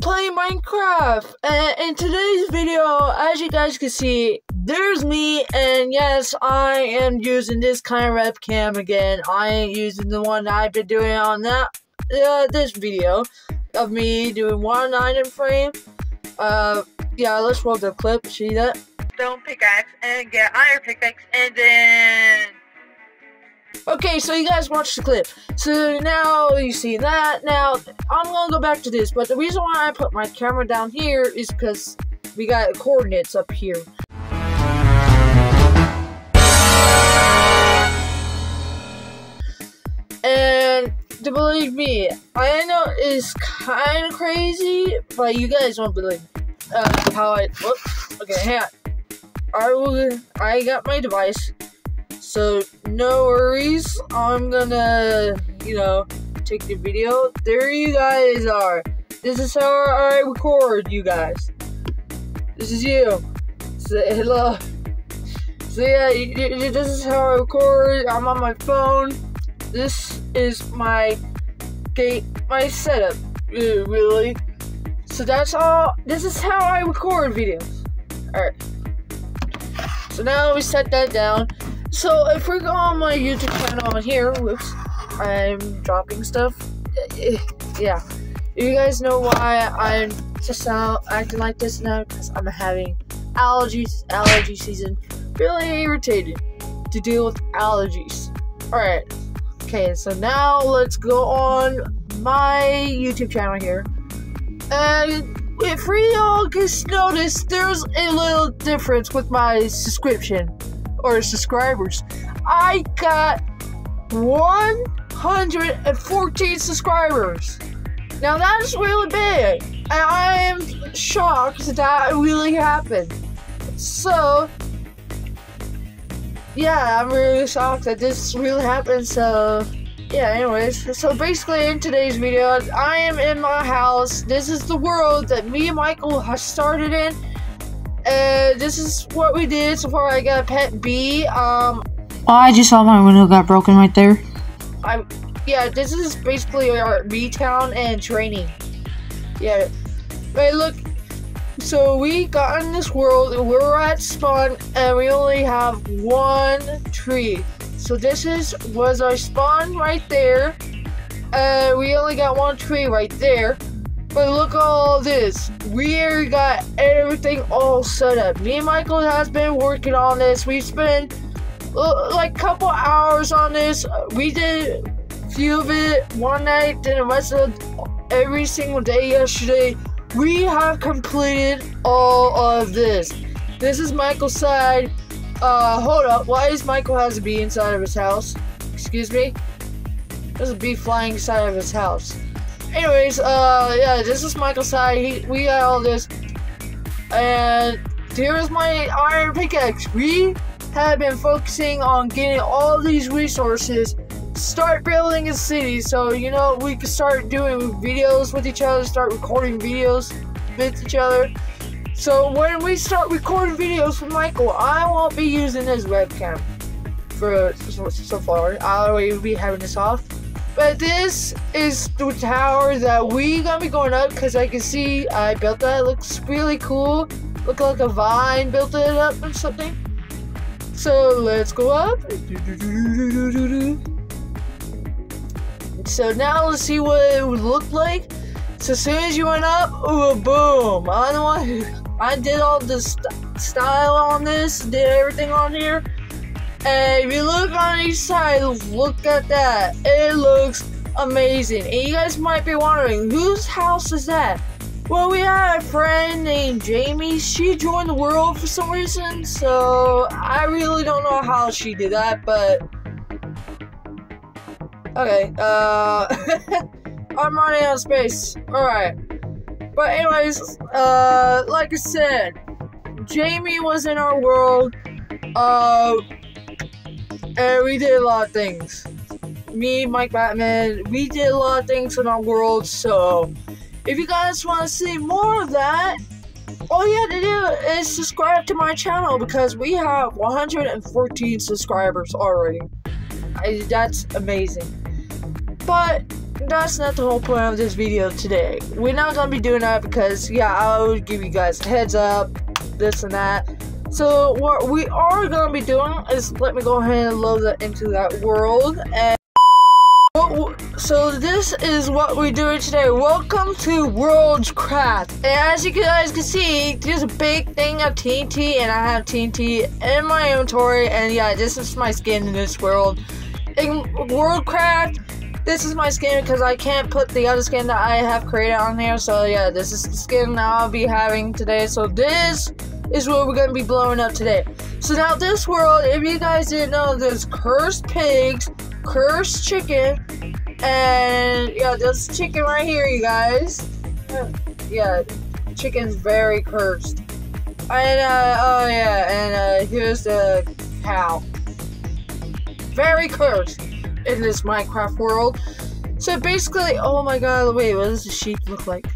playing Minecraft. And in today's video, as you guys can see, there's me, and yes, I am using this kind of webcam again. I ain't using the one I've been doing on that uh, this video of me doing one item frame. Uh, yeah, let's roll the clip. See that? Stone pickaxe and get iron pickaxe, and then. Okay, so you guys watched the clip. So now you see that. Now I'm gonna go back to this, but the reason why I put my camera down here is because we got coordinates up here. And to believe me, I know it's kind of crazy, but you guys won't believe uh, how I. Whoops. Okay, hang on. I will. I got my device. So no worries. I'm gonna, you know, take the video. There you guys are. This is how I record you guys. This is you. Say hello. So yeah, this is how I record. I'm on my phone. This is my gate, my setup, really. So that's all. This is how I record videos. Alright. So now we set that down. So if we go on my YouTube channel here, whoops, I'm dropping stuff. Eh, yeah, you guys know why I'm just now acting like this now because I'm having allergies, allergy season. Really irritated to deal with allergies. All right, okay, so now let's go on my YouTube channel here, and if we all just notice, there's a little difference with my subscription subscribers. I got 114 subscribers. Now that's really big. And I am shocked that really happened. So, yeah, I'm really shocked that this really happened. So, yeah, anyways. So basically, in today's video, I am in my house. This is the world that me and Michael have started in uh, this is what we did so far. I got a pet bee. Um, oh, I just saw my window got broken right there. I'm, yeah, this is basically our bee town and training. Yeah. Wait, look. So we got in this world. We're at spawn, and we only have one tree. So this is was our spawn right there. Uh, we only got one tree right there. But look at all this. We got everything all set up. Me and Michael has been working on this. We spent uh, like a couple hours on this. We did a few of it one night, then the rest of every single day yesterday. We have completed all of this. This is Michael's side. Uh, hold up. Why is Michael has a bee inside of his house? Excuse me? There's a bee flying inside of his house. Anyways, uh, yeah, this is Michael's side. He, we got all this. And here's my iron pickaxe. We have been focusing on getting all these resources, start building a city, so, you know, we can start doing videos with each other, start recording videos with each other. So when we start recording videos with Michael, I won't be using his webcam for so, so far. I'll be having this off. But this is the tower that we gonna be going up because I can see I built that. It looks really cool. Look like a vine built it up or something. So let's go up. So now let's see what it would look like. So as soon as you went up, ooh, boom. I. I did all the st style on this, did everything on here. And if you look on each side, look at that. It looks amazing. And you guys might be wondering, whose house is that? Well, we had a friend named Jamie. She joined the world for some reason, so I really don't know how she did that, but... Okay, uh... I'm running out of space. Alright. But anyways, uh, like I said, Jamie was in our world. Uh, and we did a lot of things. Me, Mike Batman, we did a lot of things in our world, so if you guys want to see more of that, all you have to do is subscribe to my channel because we have 114 subscribers already. I, that's amazing. But that's not the whole point of this video today. We're not gonna be doing that because, yeah, I will give you guys heads up, this and that. So what we are gonna be doing is let me go ahead and load that into that world and so this is what we're doing today. Welcome to World's Craft. And as you guys can see, there's a big thing of TNT and I have TNT in my inventory. And yeah, this is my skin in this world. In Worldcraft, this is my skin because I can't put the other skin that I have created on here. So yeah, this is the skin that I'll be having today. So this is what we're to be blowing up today. So now this world, if you guys didn't know, there's cursed pigs, cursed chicken, and yeah, this chicken right here, you guys. Yeah, chicken's very cursed. And uh, oh yeah, and uh, here's the cow. Very cursed in this Minecraft world. So basically, oh my god, wait, what does the sheep look like?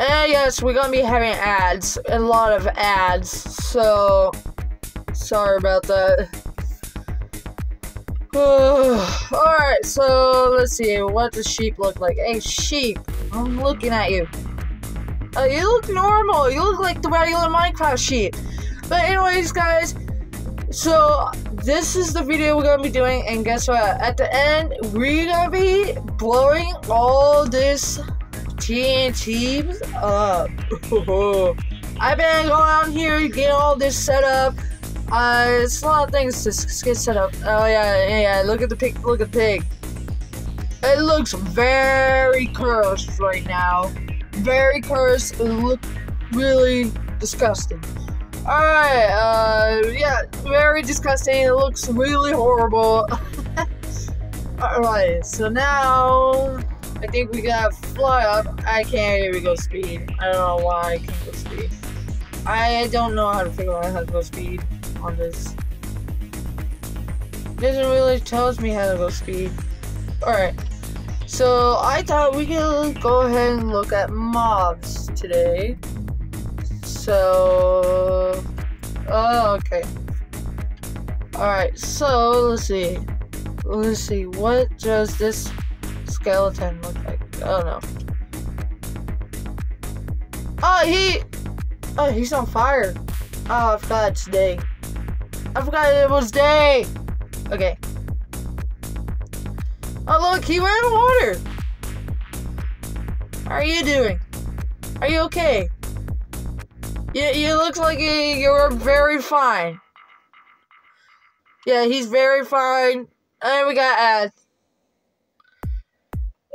And yes, we're gonna be having ads, a lot of ads. So sorry about that. Alright, so let's see. What does sheep look like? Hey, sheep. I'm looking at you. Uh, you look normal. You look like the regular Minecraft sheep. But anyways, guys. So, this is the video we're to be doing. And guess what? At the end, we're to be blowing all this TNT up. I've been going out here, getting all this set up. Uh, it's a lot of things to get set up. Oh yeah, yeah, yeah. Look at the pig. Look at the pig. It looks very cursed right now. Very cursed. It looks really disgusting. Alright, uh, yeah, very disgusting. It looks really horrible. Alright, so now I think we gotta fly up. I can't even go speed. I don't know why I can't go speed. I don't know how to figure out how to go speed on this. It doesn't really tells me how to go speed. Alright. So I thought we could go ahead and look at mobs today. So oh okay. Alright, so let's see. Let's see, what does this skeleton look like? I don't know. Oh he Oh he's on fire. Oh I forgot it's day. I forgot it was day. Okay. Oh look, he in water. How are you doing? Are you okay? You, you look like you're very fine. Yeah, he's very fine. And we got ads.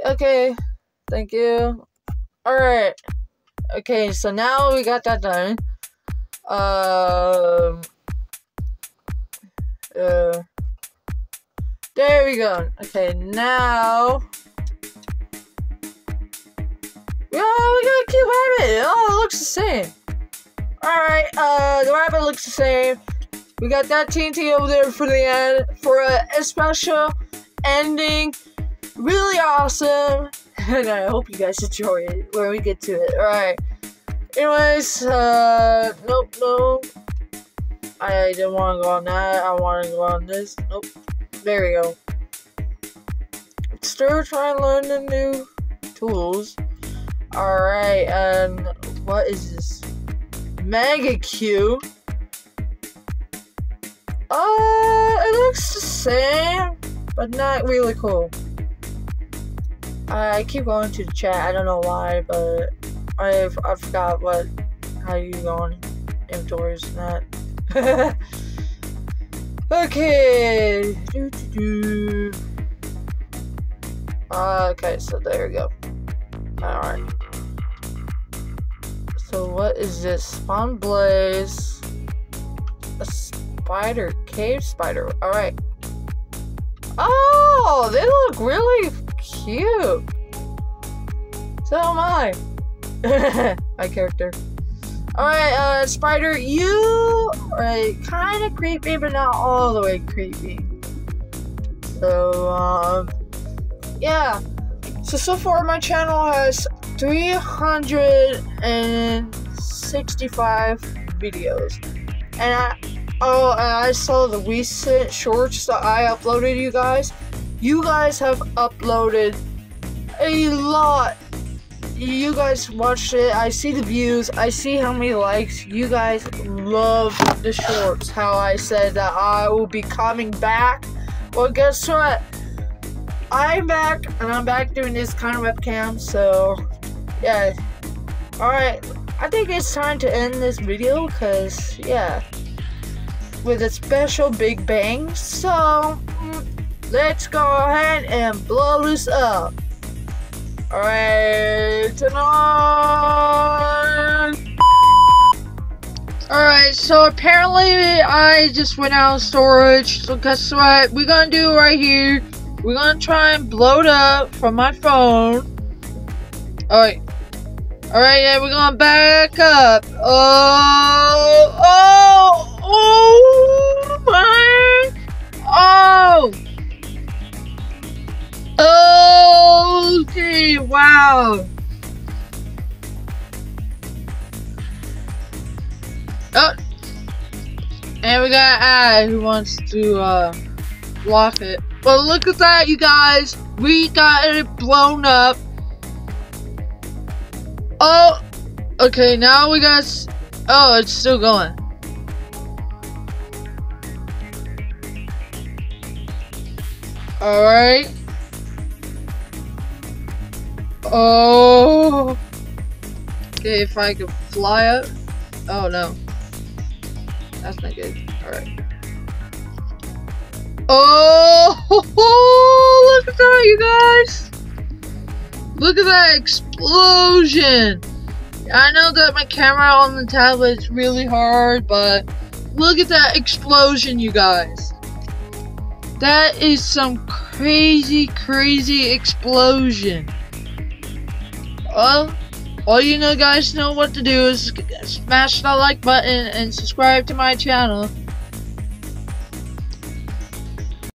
Okay. Thank you. Alright. Okay, so now we got that done. Um... Uh, there we go. Okay, now. Oh, we got a cute rabbit. Oh, it looks the same. Alright, uh, the rabbit looks the same. We got that TNT over there for the end, for a, a special ending. Really awesome. And I hope you guys enjoy it when we get to it. Alright. Anyways, uh, nope, no. I didn't want to go on that. I want to go on this. Nope. There we go. Still trying to learn the new tools. Alright, and what is this? Mega Q. Uh, it looks the same, but not really cool. I keep going to the chat. I don't know why, but I I forgot what how you go on inventories and that. okay. Uh, okay, so there we go. Alright. So what is this? Spawn Blaze. A spider. Cave spider. Alright. Oh, they look really cute. So am I. My character. Alright, uh, Spider, you are kind of creepy, but not all the way creepy. So, um, yeah. So, so far my channel has 365 videos. And I, oh, and I saw the recent shorts that I uploaded, you guys. You guys have uploaded a lot. You guys watched it. I see the views. I see how many likes. You guys love the shorts. How I said that I will be coming back. Well, guess what? I'm back, and I'm back doing this kind of webcam. So, yeah. Alright, I think it's time to end this video because, yeah, with a special Big Bang. So, mm, let's go ahead and blow this up. Alright, tonight. Alright, so apparently I just went out of storage. So guess what? We're gonna do right here. We're gonna try and blow it up from my phone. Alright. Alright, yeah, we're gonna back up. Oh, oh, oh my. Oh. Okay, wow. Oh. And we got Ad who wants to uh, block it. But look at that, you guys. We got it blown up. Oh, okay, now we got. Oh, it's still going. Alright. Oh. Okay, if I could fly up. Oh no. That's not good. Alright. Oh, look at that, you guys. Look at that explosion! I know that my camera on the tablet is really hard, but look at that explosion, you guys. That is some crazy, crazy explosion. Well, all you know guys know what to do is smash that like button and subscribe to my channel.